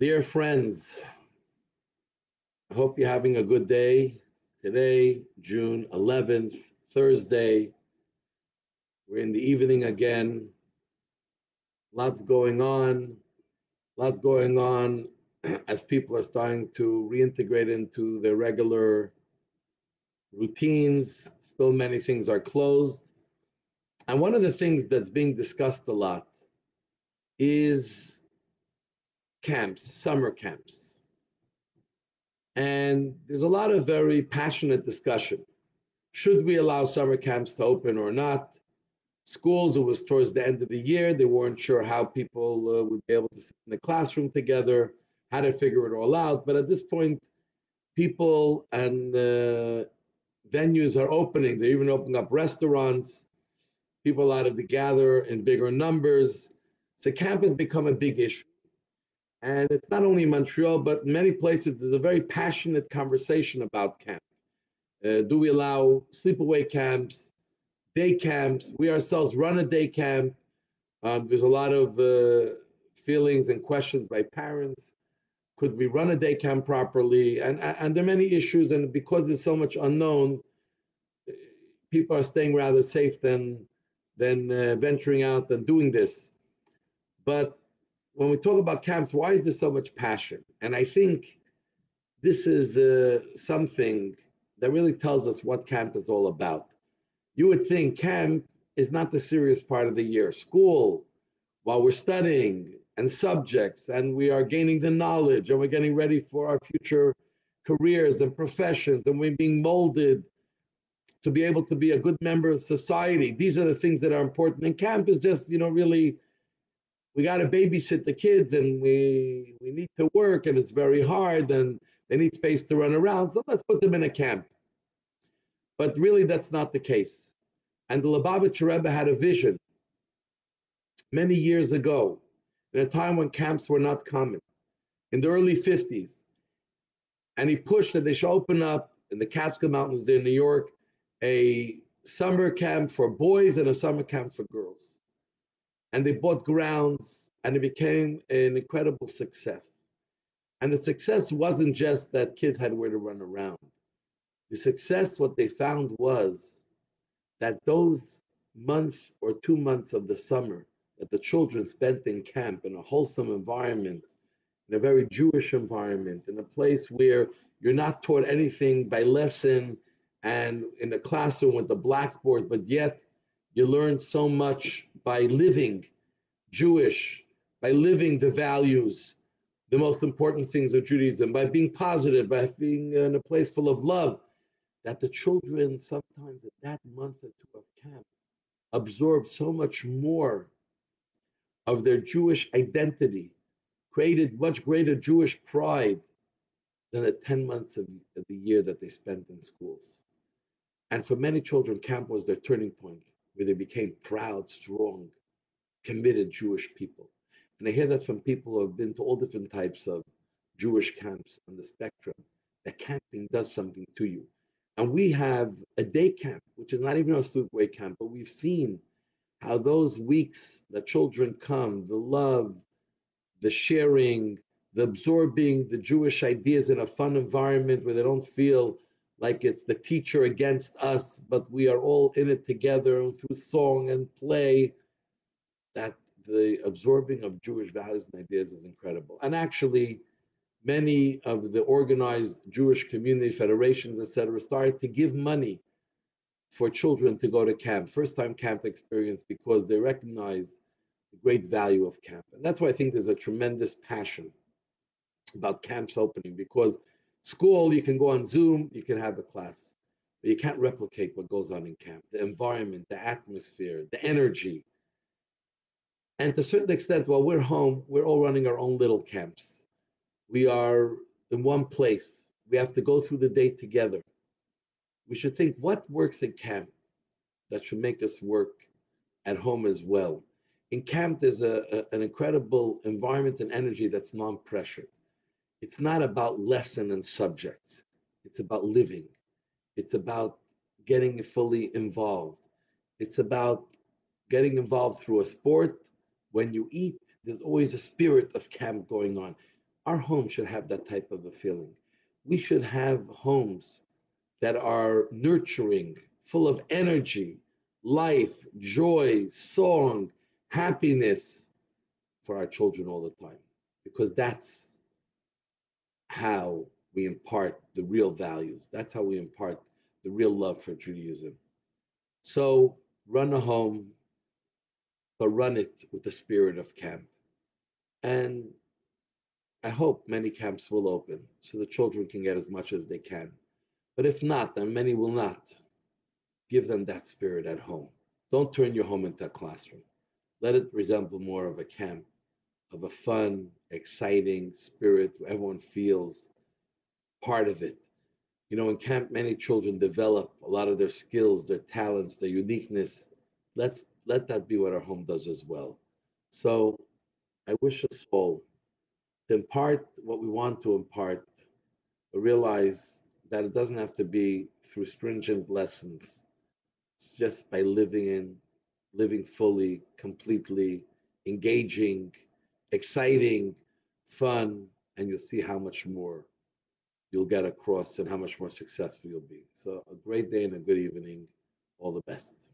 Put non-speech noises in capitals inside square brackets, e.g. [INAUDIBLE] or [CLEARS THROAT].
Dear friends, I hope you're having a good day. Today, June 11th, Thursday, we're in the evening again. Lots going on. Lots going on [CLEARS THROAT] as people are starting to reintegrate into their regular routines. Still, many things are closed. And one of the things that's being discussed a lot is camps, summer camps. And there's a lot of very passionate discussion. Should we allow summer camps to open or not? Schools, it was towards the end of the year. They weren't sure how people uh, would be able to sit in the classroom together, how to figure it all out. But at this point, people and uh, venues are opening. They're even opening up restaurants. People out of to gather in bigger numbers. So camp has become a big issue. And it's not only in Montreal, but many places, there's a very passionate conversation about camp. Uh, do we allow sleepaway camps, day camps? We ourselves run a day camp. Um, there's a lot of uh, feelings and questions by parents. Could we run a day camp properly? And, and there are many issues. And because there's so much unknown, people are staying rather safe than, than uh, venturing out and doing this. But when we talk about camps, why is there so much passion? And I think this is uh, something that really tells us what camp is all about. You would think camp is not the serious part of the year. School, while we're studying and subjects and we are gaining the knowledge and we're getting ready for our future careers and professions and we're being molded to be able to be a good member of society. These are the things that are important. And camp is just, you know, really we got to babysit the kids and we we need to work and it's very hard and they need space to run around. So let's put them in a camp. But really, that's not the case. And the Lubavitcher Rebbe had a vision many years ago, in a time when camps were not common, in the early 50s. And he pushed that they should open up in the Catskill Mountains there in New York a summer camp for boys and a summer camp for girls. And they bought grounds and it became an incredible success. And the success wasn't just that kids had where to run around. The success, what they found was that those month or two months of the summer that the children spent in camp in a wholesome environment, in a very Jewish environment, in a place where you're not taught anything by lesson and in a classroom with the blackboard, but yet you learn so much by living Jewish, by living the values, the most important things of Judaism, by being positive, by being in a place full of love, that the children sometimes at that month or two of camp absorb so much more of their Jewish identity, created much greater Jewish pride than the 10 months of, of the year that they spent in schools. And for many children, camp was their turning point where they became proud, strong, committed Jewish people. And I hear that from people who have been to all different types of Jewish camps on the spectrum, that camping does something to you. And we have a day camp, which is not even a sleepaway camp, but we've seen how those weeks that children come, the love, the sharing, the absorbing the Jewish ideas in a fun environment where they don't feel like it's the teacher against us, but we are all in it together through song and play, that the absorbing of Jewish values and ideas is incredible. And actually, many of the organized Jewish community federations, etc., started to give money for children to go to camp, first time camp experience, because they recognize the great value of camp. And that's why I think there's a tremendous passion about camps opening because School, you can go on Zoom, you can have a class, but you can't replicate what goes on in camp the environment, the atmosphere, the energy. And to a certain extent, while we're home, we're all running our own little camps. We are in one place. We have to go through the day together. We should think what works in camp that should make us work at home as well. In camp, there's a, a an incredible environment and energy that's non pressured it's not about lesson and subjects. It's about living. It's about getting fully involved. It's about getting involved through a sport. When you eat, there's always a spirit of camp going on. Our home should have that type of a feeling. We should have homes that are nurturing, full of energy, life, joy, song, happiness for our children all the time, because that's how we impart the real values. That's how we impart the real love for Judaism. So run a home, but run it with the spirit of camp. And I hope many camps will open so the children can get as much as they can. But if not, then many will not. Give them that spirit at home. Don't turn your home into a classroom. Let it resemble more of a camp, of a fun, exciting spirit where everyone feels part of it. You know, in camp, many children develop a lot of their skills, their talents, their uniqueness. Let's let that be what our home does as well. So I wish us all to impart what we want to impart, but realize that it doesn't have to be through stringent lessons, it's just by living in, living fully, completely, engaging, exciting, fun, and you'll see how much more you'll get across and how much more successful you'll be. So, a great day and a good evening. All the best.